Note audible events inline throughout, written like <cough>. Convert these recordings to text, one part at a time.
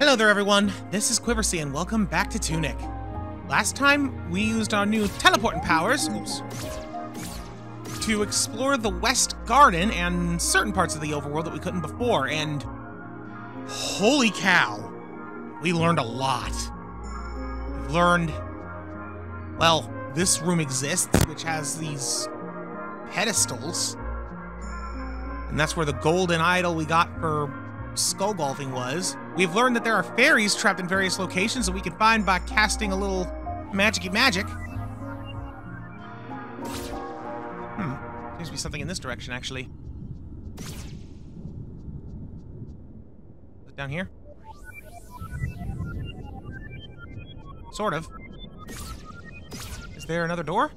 Hello there, everyone. This is Quiversee, and welcome back to Tunic. Last time, we used our new teleporting powers oops, to explore the West Garden and certain parts of the overworld that we couldn't before, and holy cow, we learned a lot. We've learned, well, this room exists, which has these pedestals, and that's where the golden idol we got for skull golfing was. We've learned that there are fairies trapped in various locations that we can find by casting a little magicy magic. Hmm. Seems to be something in this direction, actually. Is it down here? Sort of. Is there another door?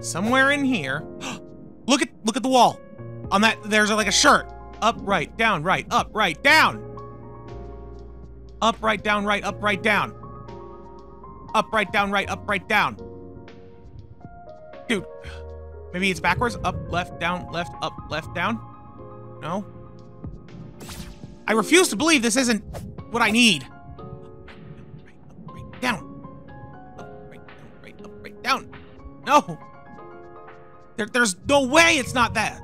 Somewhere in here. <gasps> look at look at the wall. On that there's like a shirt. Up, right, down, right, up, right, down. Up, right, down, right, up, right, down. Up, right, down, right, up, right, down. Dude, maybe it's backwards. Up, left, down, left, up, left, down. No. I refuse to believe this isn't what I need. Right, up, right, down. Up, right, down, right, up, right, down. No. There, there's no way it's not that.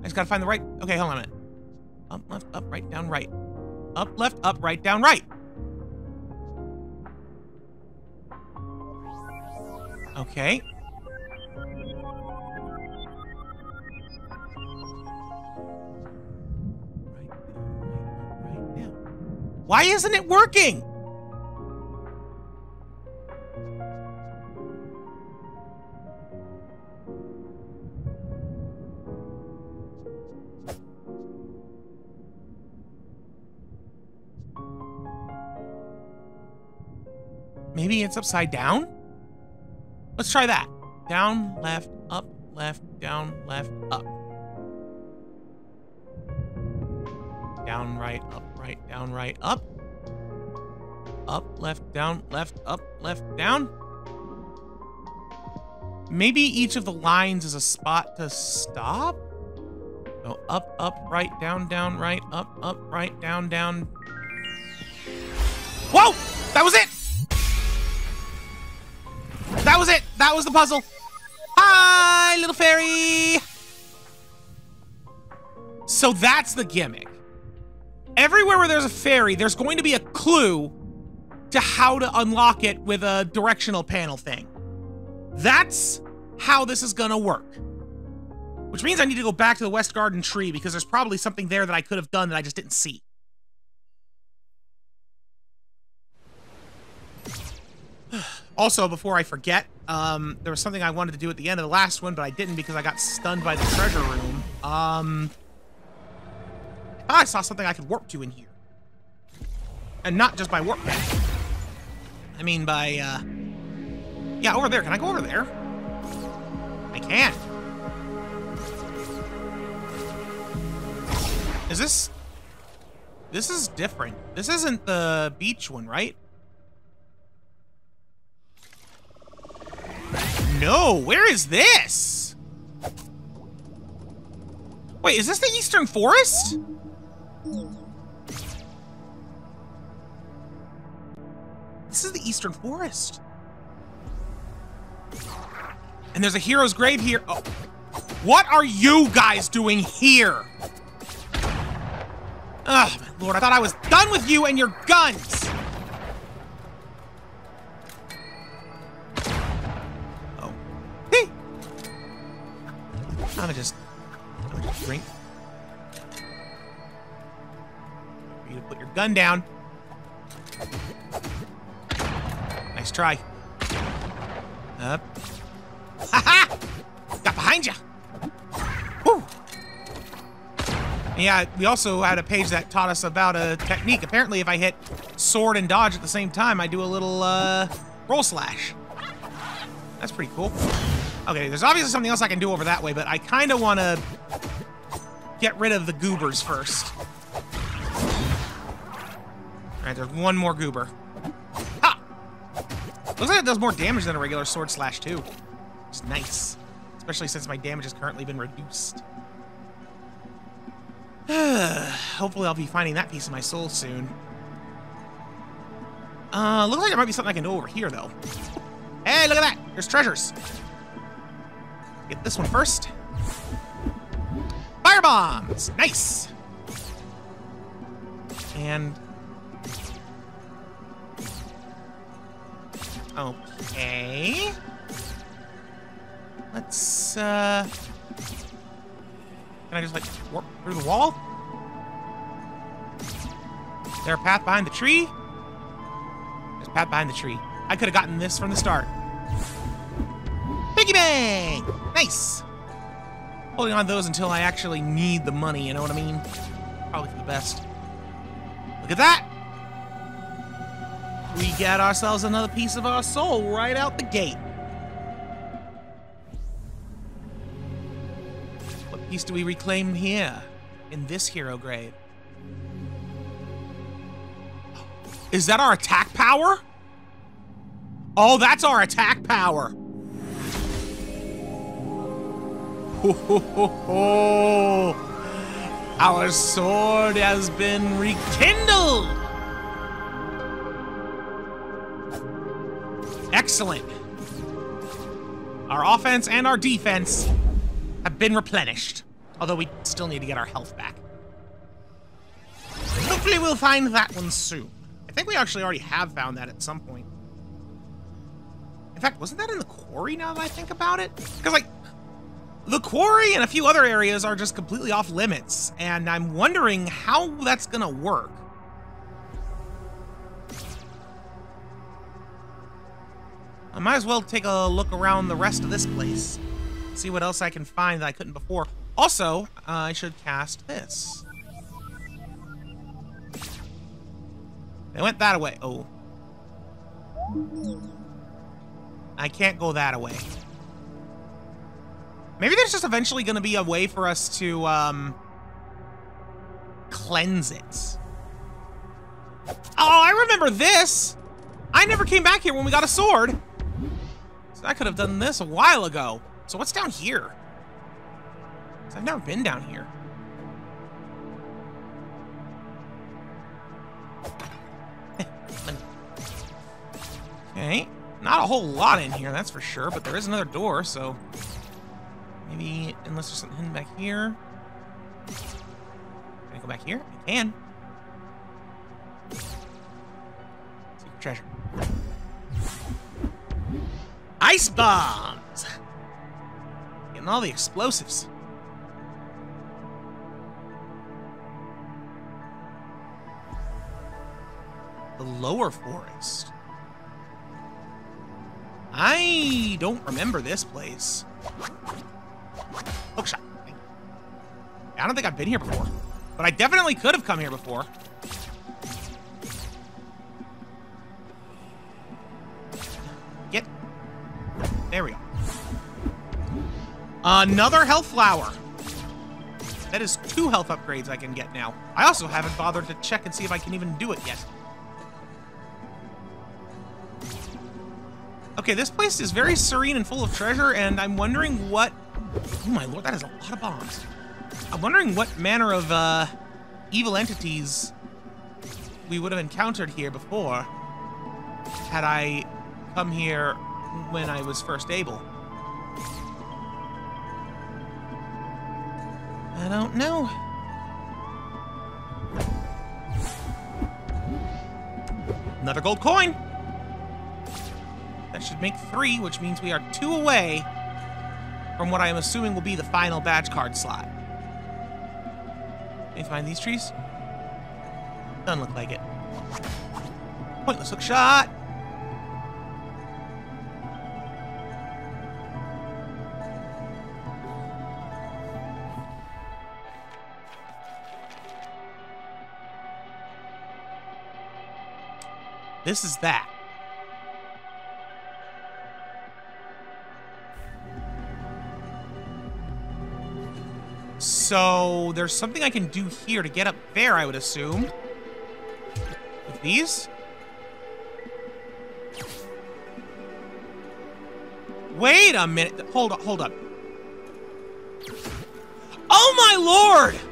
I just gotta find the right. Okay, hold on a minute. Up, left, up, right, down, right. Up, left, up, right, down, right. Okay. Why isn't it working? It's upside down? Let's try that. Down, left, up, left, down, left, up. Down, right, up, right, down, right, up. Up, left, down, left, up, left, down. Maybe each of the lines is a spot to stop? Go up, up, right, down, down, right, up, up, right, down, down. Whoa! That was it! That was the puzzle. Hi, little fairy. So that's the gimmick. Everywhere where there's a fairy, there's going to be a clue to how to unlock it with a directional panel thing. That's how this is going to work. Which means I need to go back to the West Garden tree because there's probably something there that I could have done that I just didn't see. <sighs> <sighs> Also, before I forget, um, there was something I wanted to do at the end of the last one, but I didn't because I got stunned by the treasure room. Um, I saw something I could warp to in here. And not just by warp I mean by, uh... Yeah, over there. Can I go over there? I can. Is this... This is different. This isn't the beach one, right? No, where is this? Wait, is this the Eastern Forest? This is the Eastern Forest. And there's a hero's grave here. Oh. What are you guys doing here? Oh, my lord, I thought I was done with you and your guns! Gun down. Nice try. Up. Ha ha! Got behind you. Woo! Yeah, we also had a page that taught us about a technique. Apparently, if I hit sword and dodge at the same time, I do a little uh, roll slash. That's pretty cool. Okay, there's obviously something else I can do over that way, but I kind of want to get rid of the goobers first. Alright, there's one more goober. Ha! Looks like it does more damage than a regular sword slash too. It's nice. Especially since my damage has currently been reduced. <sighs> Hopefully I'll be finding that piece of my soul soon. Uh, looks like there might be something I can do over here, though. Hey, look at that! There's treasures. Get this one first. Fire bombs! Nice! And... Okay... Let's, uh... Can I just, like, warp through the wall? Is there a path behind the tree? There's a path behind the tree. I could have gotten this from the start. Piggy bang! Nice! Holding on those until I actually need the money, you know what I mean? Probably for the best. Look at that! We got ourselves another piece of our soul right out the gate. What piece do we reclaim here in this hero grave? Is that our attack power? Oh, that's our attack power. Ho, ho, ho, ho. Our sword has been rekindled. Excellent. Our offense and our defense have been replenished. Although we still need to get our health back. Hopefully we'll find that one soon. I think we actually already have found that at some point. In fact, wasn't that in the quarry now that I think about it? Because, like, the quarry and a few other areas are just completely off limits, and I'm wondering how that's gonna work. I might as well take a look around the rest of this place. See what else I can find that I couldn't before. Also, uh, I should cast this. They went that way. Oh. I can't go that way. Maybe there's just eventually going to be a way for us to, um... Cleanse it. Oh, I remember this! I never came back here when we got a sword. I could have done this a while ago. So what's down here? I've never been down here. <laughs> okay. Not a whole lot in here, that's for sure, but there is another door, so... Maybe, unless there's something hidden back here. Can I go back here? I can. Secret treasure. Ice bombs! Getting all the explosives. The lower forest. I don't remember this place. Hookshot. I don't think I've been here before. But I definitely could have come here before. There we go. Another health flower. That is two health upgrades I can get now. I also haven't bothered to check and see if I can even do it yet. Okay, this place is very serene and full of treasure, and I'm wondering what... Oh my lord, that is a lot of bombs. I'm wondering what manner of, uh, evil entities we would have encountered here before had I come here when I was first able. I don't know. Another gold coin! That should make three, which means we are two away from what I am assuming will be the final badge card slot. Can you find these trees? Doesn't look like it. Pointless hook shot! This is that. So there's something I can do here to get up there, I would assume. With These? Wait a minute. Hold up, hold up. Oh my lord!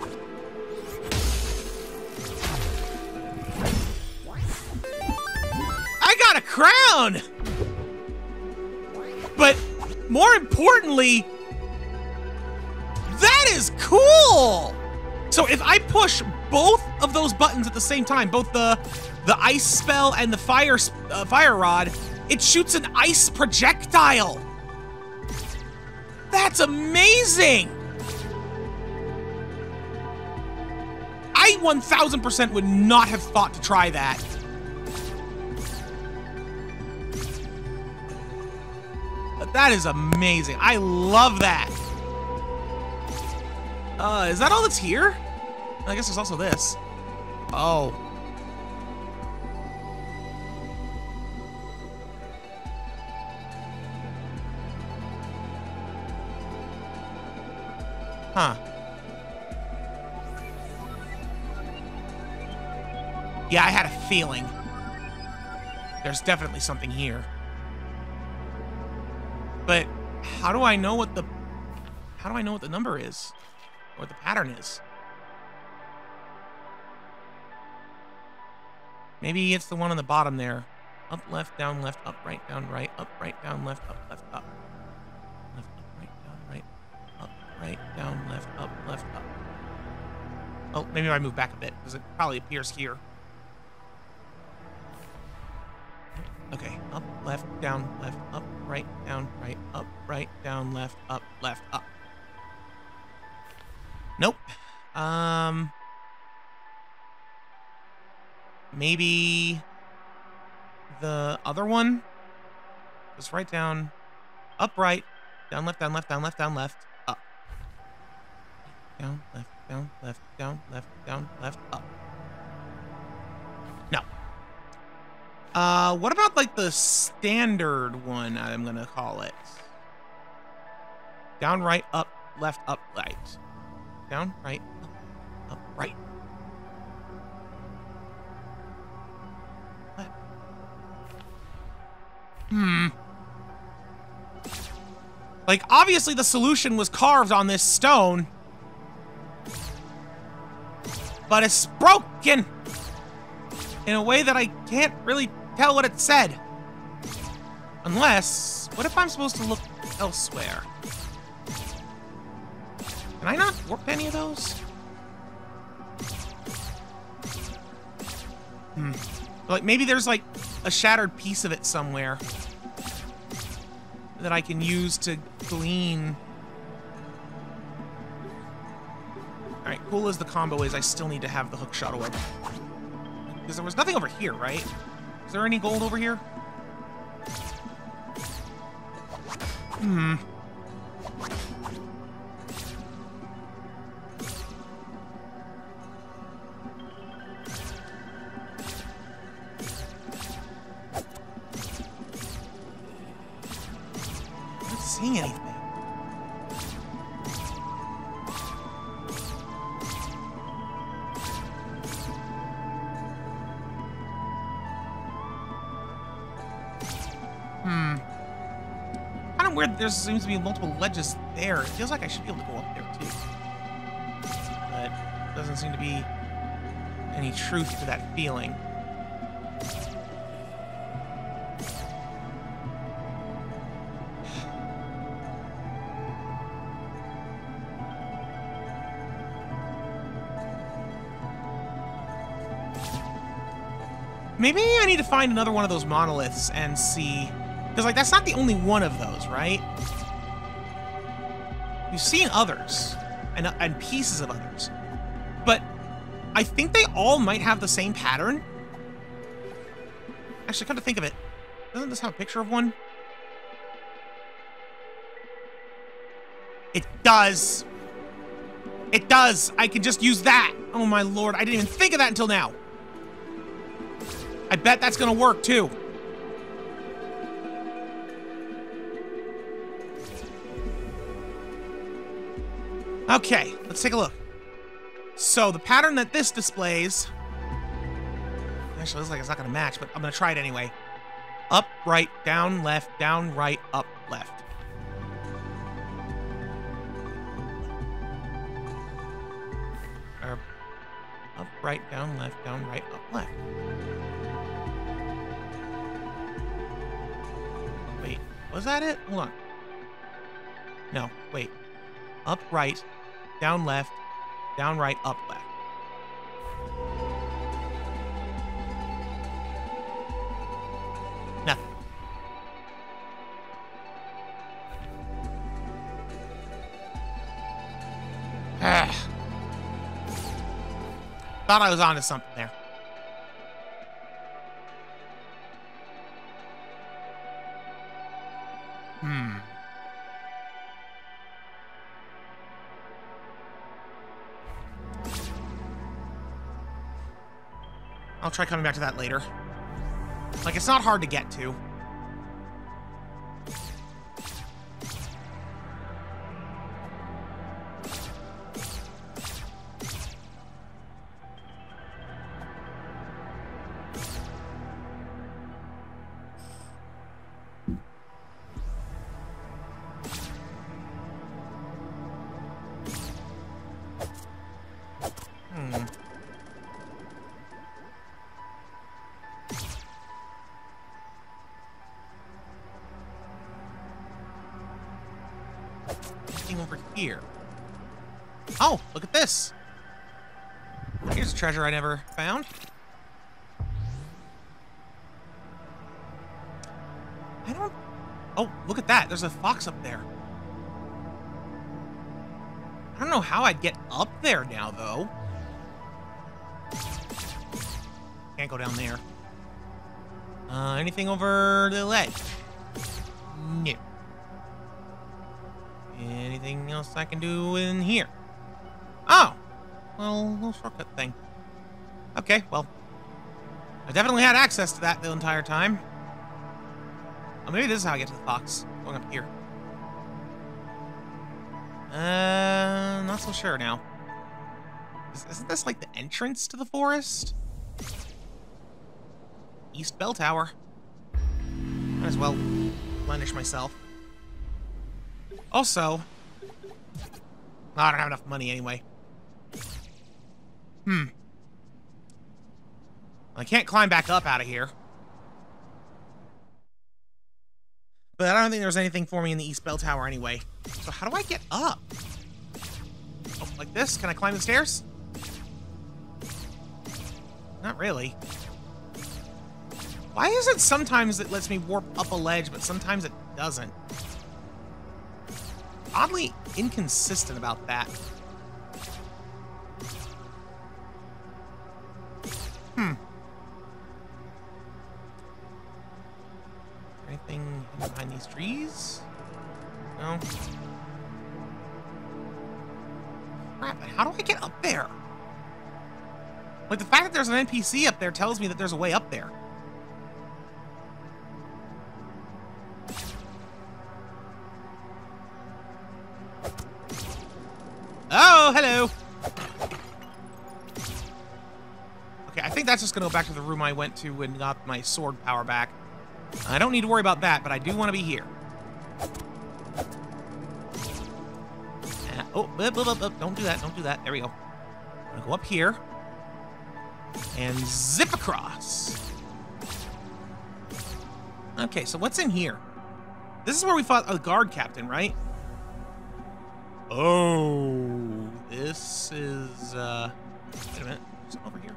Got a crown! But more importantly, that is cool! So if I push both of those buttons at the same time, both the the ice spell and the fire uh, fire rod, it shoots an ice projectile. That's amazing! I 1000% would not have thought to try that. That is amazing. I love that. Uh, is that all that's here? I guess there's also this. Oh. Huh. Yeah, I had a feeling. There's definitely something here. How do I know what the how do I know what the number is? Or the pattern is? Maybe it's the one on the bottom there. Up, left, down, left, up, right, down, right, up, right, down, left, up, left, up. Left, up, right, down, right, up, right, down, left, up, left, up. Oh, maybe I move back a bit, because it probably appears here. Okay, up, left, down, left, up, right, down, right, up, right, down, left, up, left, up. Nope. Um... Maybe the other one? Just right down, up, right, down, left, down, left, down, left, down, left, up. Down, left, down, left, down, left, down, left, up. Uh, what about like the standard one, I'm gonna call it? Down, right, up, left, up, right. Down, right, up, right. Hmm. Like, obviously the solution was carved on this stone. But it's broken! In a way that I can't really tell what it said. Unless, what if I'm supposed to look elsewhere? Can I not warp any of those? Hmm. Like, maybe there's, like, a shattered piece of it somewhere that I can use to glean. Alright, cool as the combo is, I still need to have the hook shot away. Because there was nothing over here, right? Is there any gold over here? Hmm. Hmm. Kind of weird there seems to be multiple ledges there. It feels like I should be able to go up there too. But doesn't seem to be any truth to that feeling. Maybe I need to find another one of those monoliths and see... Because, like, that's not the only one of those, right? We've seen others, and, uh, and pieces of others. But I think they all might have the same pattern. Actually, come to think of it, doesn't this have a picture of one? It does. It does. I can just use that. Oh my lord, I didn't even think of that until now. I bet that's gonna work too. Okay, let's take a look. So the pattern that this displays Actually, looks like it's not gonna match, but I'm gonna try it anyway. Up, right, down, left, down, right, up, left. Or up, right, down, left, down, right, up, left. Was that it? Hold on. No, wait. Up, right, down, left, down, right, up, left. Nothing. Ah. Thought I was onto something there. Try coming back to that later. Like, it's not hard to get to. Over here? Oh, look at this. Here's a treasure I never found. I don't... Oh, look at that. There's a fox up there. I don't know how I'd get up there now, though. Can't go down there. Uh, anything over the ledge? Anything else I can do in here? Oh! Well, little shortcut thing. Okay, well. I definitely had access to that the entire time. Oh, maybe this is how I get to the fox. Going up here. Uh, not so sure now. Is- Isn't this like the entrance to the forest? East Bell Tower. Might as well replenish myself. Also, I don't have enough money anyway. Hmm. I can't climb back up out of here. But I don't think there's anything for me in the East Bell Tower anyway. So how do I get up? Oh, like this? Can I climb the stairs? Not really. Why is it sometimes it lets me warp up a ledge, but sometimes it doesn't? Oddly inconsistent about that. Hmm. Anything behind these trees? No. Crap, how do I get up there? Like, the fact that there's an NPC up there tells me that there's a way up there. Oh, hello. Okay, I think that's just gonna go back to the room I went to and got my sword power back. I don't need to worry about that, but I do want to be here. Uh, oh, bup, bup, bup. don't do that, don't do that. There we go. I'm gonna go up here and zip across. Okay, so what's in here? This is where we fought a guard captain, right? Oh, this is, uh, wait a minute, something over here.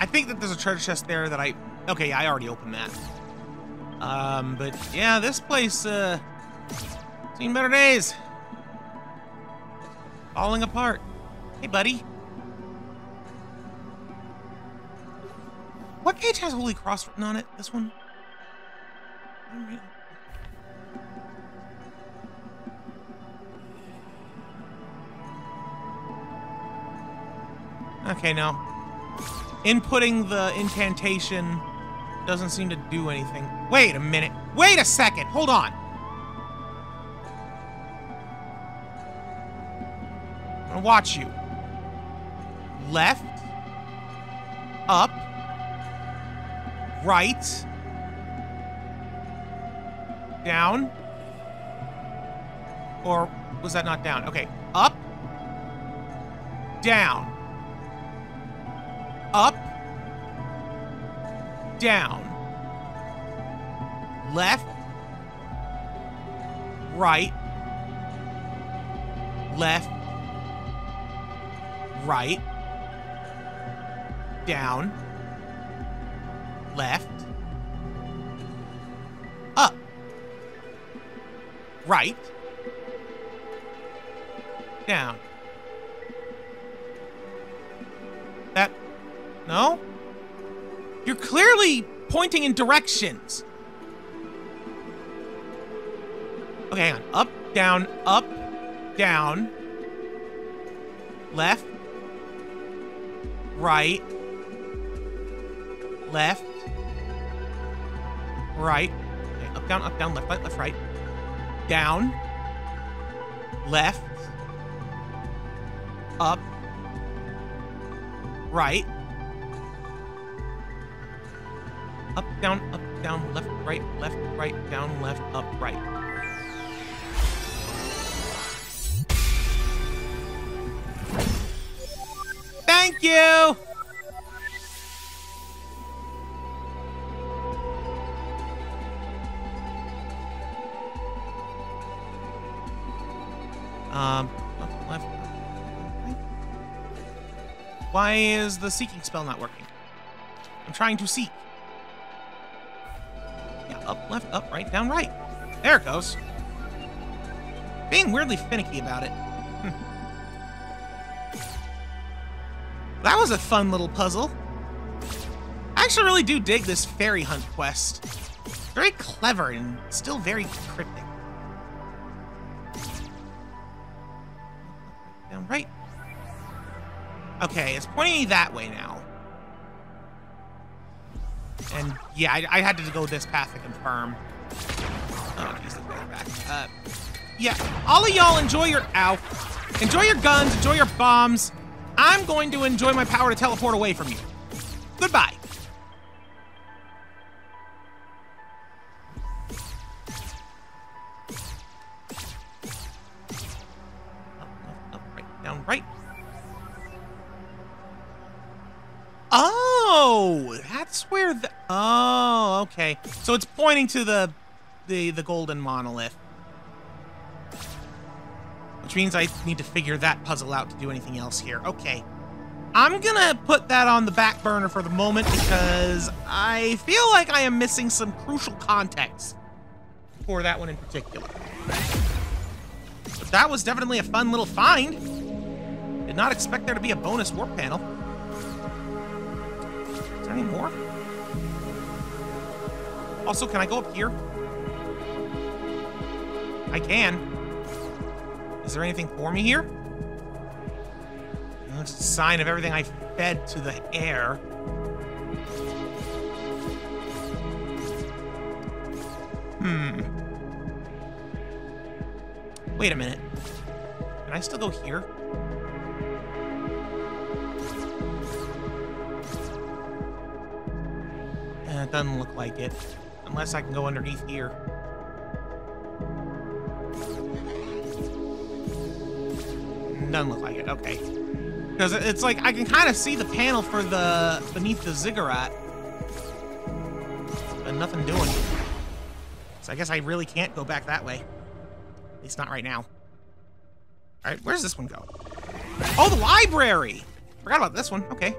I think that there's a treasure chest there that I, okay, yeah, I already opened that. Um, but yeah, this place, uh, seen better days. Falling apart. Hey, buddy. What page has Holy Cross written on it? This one? Okay, now. Inputting the incantation doesn't seem to do anything. Wait a minute. Wait a second. Hold on. I'm gonna watch you. left, up, right, down, or was that not down? Okay, up, down, up, down, left, right, left, right, down, left, up, right, down. No? You're clearly pointing in directions. Okay, hang on. Up, down, up, down, left, right, left, right, okay, up, down, up, down, left, right, left, right, down, left, up, right, up, down, up, down, left, right, left, right, down, left, up, right. Thank you! Um, left, right. Why is the seeking spell not working? I'm trying to seek. Up, right, down, right. There it goes. Being weirdly finicky about it. Hmm. That was a fun little puzzle. I actually really do dig this fairy hunt quest. Very clever and still very cryptic. Down right. Okay, it's pointing me that way now. And yeah, I, I had to go this path to confirm. Oh. Uh, yeah, all of y'all enjoy your ow, enjoy your guns, enjoy your bombs. I'm going to enjoy my power to teleport away from you. Goodbye. Pointing to the, the the golden monolith, which means I need to figure that puzzle out to do anything else here. Okay, I'm gonna put that on the back burner for the moment because I feel like I am missing some crucial context for that one in particular. But that was definitely a fun little find. Did not expect there to be a bonus warp panel. Is there any more? Also, can I go up here? I can. Is there anything for me here? That's a sign of everything I fed to the air. Hmm. Wait a minute. Can I still go here? Eh, it doesn't look like it. Unless I can go underneath here. Doesn't look like it. Okay. Because it's like I can kind of see the panel for the beneath the ziggurat. But nothing doing. So I guess I really can't go back that way. At least not right now. All right, where's this one go? Oh, the library! Forgot about this one. Okay.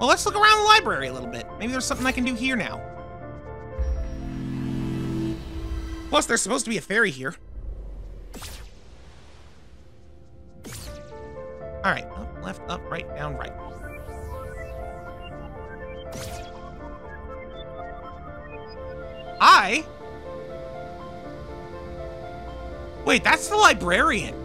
Well, let's look around the library a little bit. Maybe there's something I can do here now. Plus, there's supposed to be a fairy here. All right, up, left, up, right, down, right. I? Wait, that's the librarian.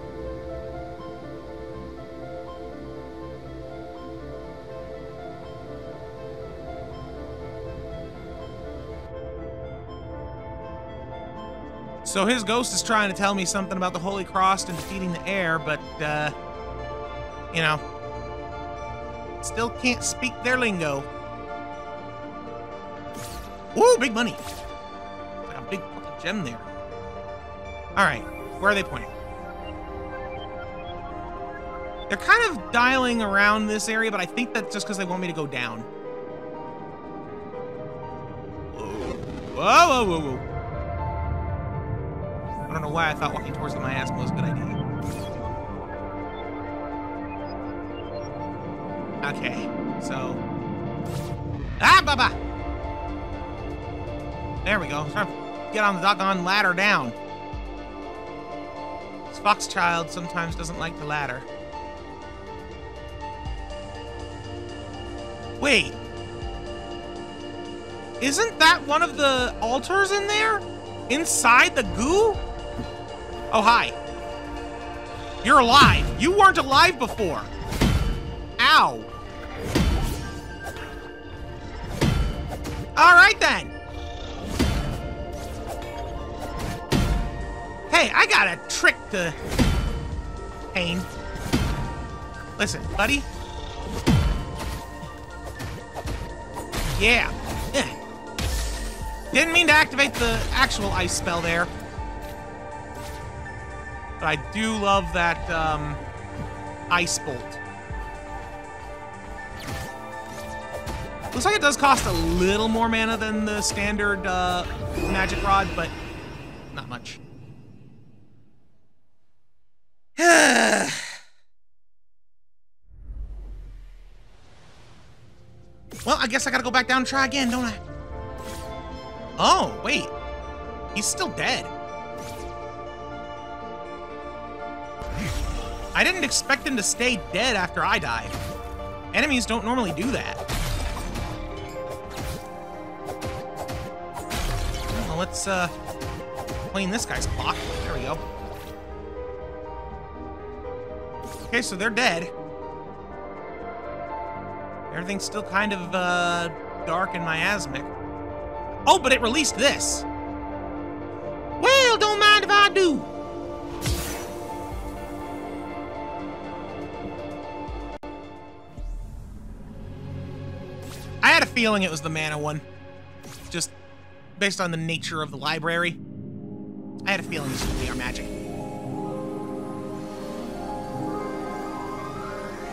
So his ghost is trying to tell me something about the Holy Cross and defeating the Heir, but, uh, you know, still can't speak their lingo. Ooh, big money. Like a big gem there. All right, where are they pointing? They're kind of dialing around this area, but I think that's just because they want me to go down. Whoa, whoa, whoa, whoa. Don't know why I thought walking towards the miasma was a good idea. Okay, so... Ah, baba! There we go. Get on the doggone ladder down. This fox child sometimes doesn't like the ladder. Wait. Isn't that one of the altars in there? Inside the goo? Oh, hi. You're alive. You weren't alive before. Ow. All right, then. Hey, I got a trick to... Pain. Listen, buddy. Yeah. Eh. Didn't mean to activate the actual ice spell there. But I do love that um, ice bolt. Looks like it does cost a little more mana than the standard uh, magic rod, but not much. <sighs> well, I guess I gotta go back down and try again, don't I? Oh, wait. He's still dead. I didn't expect him to stay dead after I died. Enemies don't normally do that. let's uh, clean this guy's clock. There we go. Okay, so they're dead. Everything's still kind of uh, dark and miasmic. Oh, but it released this. Well, don't mind if I do. I had a feeling it was the mana one. Just based on the nature of the library. I had a feeling this would be our magic.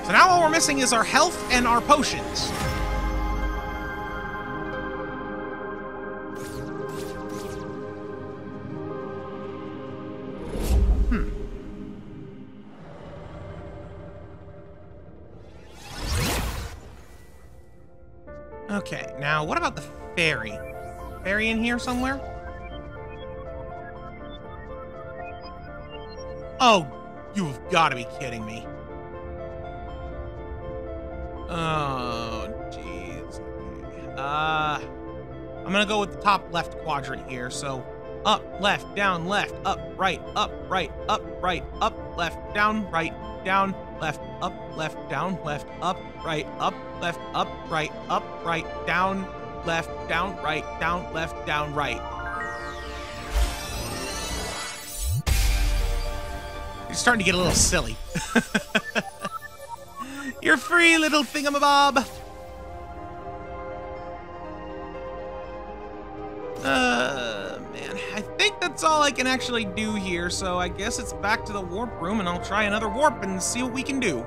So now all we're missing is our health and our potions. What about the fairy? Fairy in here somewhere? Oh, you've got to be kidding me. Oh, jeez. Uh, I'm gonna go with the top left quadrant here. So, up, left, down, left, up, right, up, right, up, right, up, left, down, right, down, left, up, left, down, left, up, right, up, left, up, right, up, right, down, left, down, right, down, left, down, right. You're starting to get a little silly. <laughs> You're free, little thingamabob. All I can actually do here, so I guess it's back to the warp room and I'll try another warp and see what we can do.